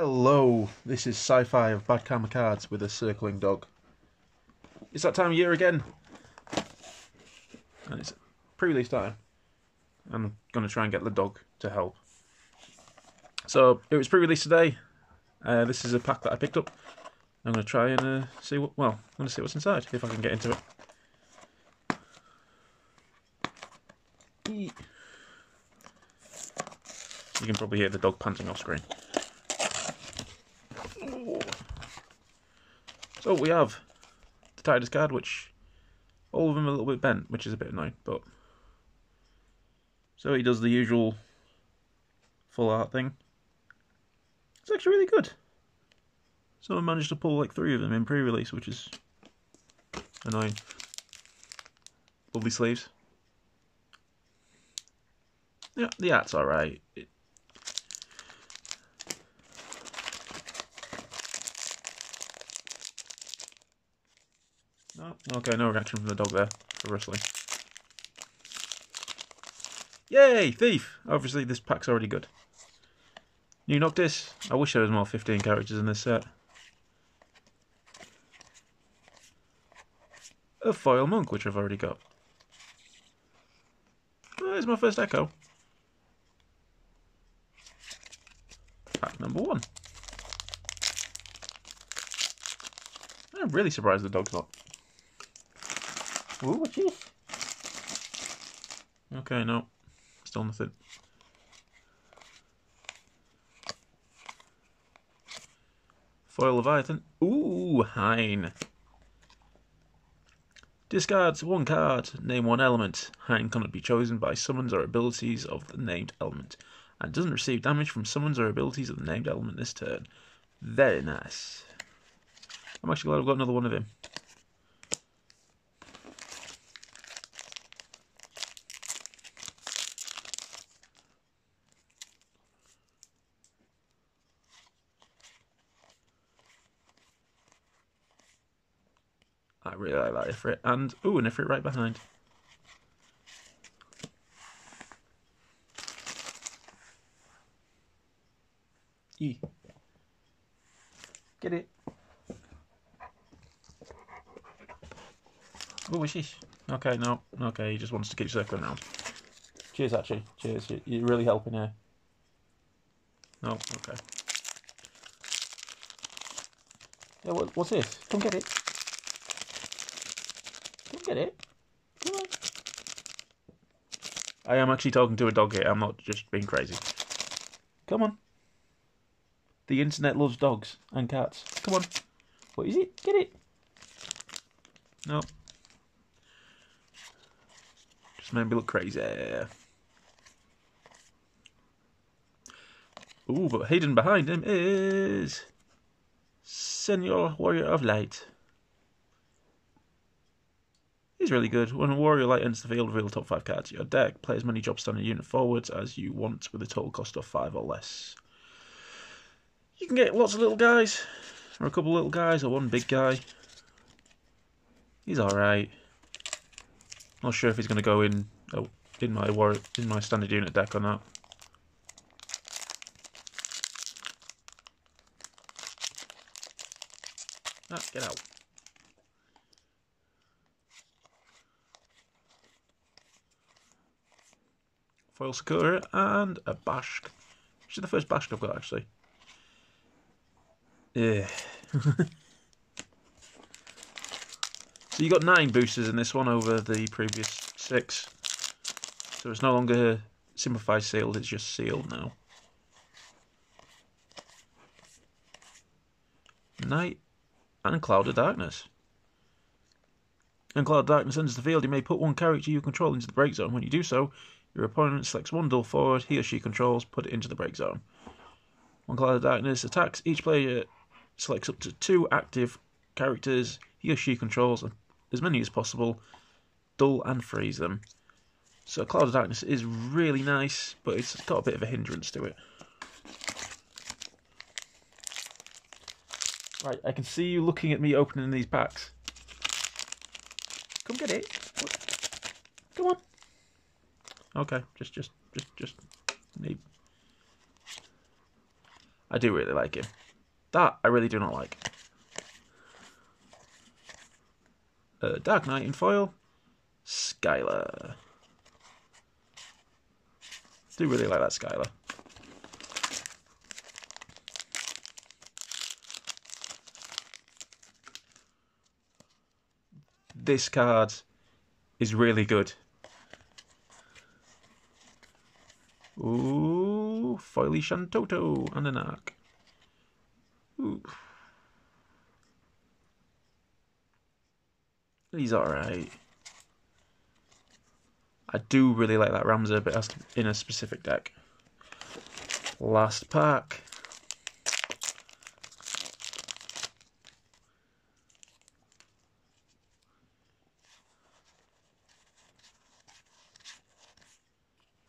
Hello, this is Sci-Fi of Bad Karma Cards with a circling dog. It's that time of year again. And it's pre-release time. I'm going to try and get the dog to help. So, it was pre release today. Uh, this is a pack that I picked up. I'm going to try and uh, see what, well, I'm going to see what's inside, if I can get into it. You can probably hear the dog panting off screen. So we have the Titus card, which all of them are a little bit bent, which is a bit annoying, but so he does the usual full art thing. It's actually really good. Someone managed to pull like three of them in pre-release, which is annoying. Lovely sleeves. Yeah, the art's alright. It, No, okay, no reaction from the dog there for rustling. Yay, thief! Obviously, this pack's already good. New Noctis. I wish there was more 15 characters in this set. A foil monk, which I've already got. Oh, there's my first echo. Pack number one. I'm really surprised the dog's not Ooh, this? Okay, no. Still nothing. Foil Leviathan. Ooh, Hein. Discards one card, name one element. Hein cannot be chosen by summons or abilities of the named element, and doesn't receive damage from summons or abilities of the named element this turn. Very nice. I'm actually glad I've got another one of him. I really like that Ifrit. And, ooh, an Ifrit right behind. E. Get it. Oh, sheesh. Okay, no. Okay, he just wants to keep circling around. Cheers, actually. Cheers. You're really helping here. No, okay. Yeah, what, what's this? Come get it get it. Come on. I am actually talking to a dog here. I'm not just being crazy. Come on. The internet loves dogs and cats. Come on. What is it? Get it. No. Just made me look crazy. Ooh, but hidden behind him is Senor Warrior of Light. He's really good. When a warrior light enters the field, reveal the top five cards of your deck. Play as many job standard unit forwards as you want with a total cost of five or less. You can get lots of little guys, or a couple of little guys, or one big guy. He's alright. Not sure if he's going to go in oh, in my war in my standard unit deck or not. Ah, get out. Foil Sakura, and a Basch. Which is the first Basch I've got, actually. Yeah. so you got nine boosters in this one over the previous six. So it's no longer simplified sealed, it's just sealed now. Night and Cloud of Darkness. When Cloud of Darkness enters the field, you may put one character you control into the break zone. When you do so, your opponent selects one dull forward he or she controls, put it into the break zone. When Cloud of Darkness attacks, each player selects up to two active characters he or she controls, as many as possible, dull and freeze them. So Cloud of Darkness is really nice, but it's got a bit of a hindrance to it. Right, I can see you looking at me opening these packs. Come get it. Come on. Okay, just, just, just, just need. I do really like him. That I really do not like. Uh, Dark Knight in foil. Skylar. Do really like that Skylar. This card is really good. Ooh, Foily Shantoto and an arc. Ooh. He's alright. I do really like that Ramza, but in a specific deck. Last pack.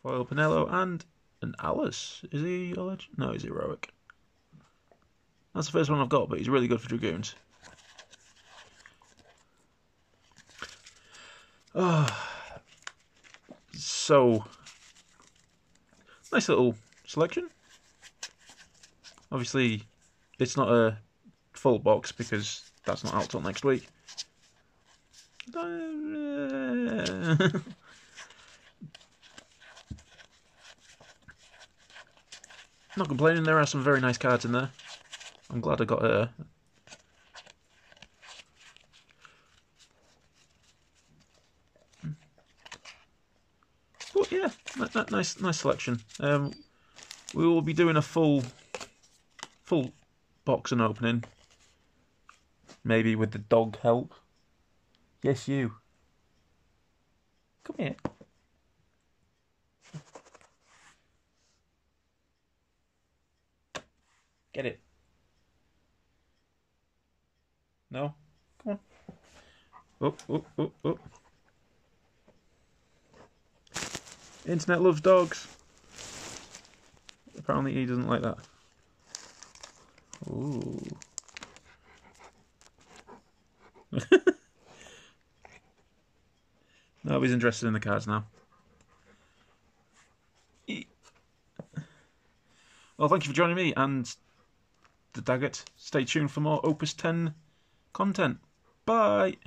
Foil Penelo and an Alice. Is he a legend? No, he's heroic. That's the first one I've got, but he's really good for Dragoons. Oh. So, nice little selection. Obviously, it's not a full box because that's not out till next week. Not complaining, there are some very nice cards in there. I'm glad I got a. But yeah, that nice, nice selection. Um, we will be doing a full, full box and opening. Maybe with the dog help. Yes, you. Come here. Get it. No? Come on. Oh, oh, oh, oh. Internet loves dogs. Apparently he doesn't like that. Ooh. Nobody's interested in the cards now. Well, thank you for joining me and the Daggett. Stay tuned for more Opus 10 content. Bye.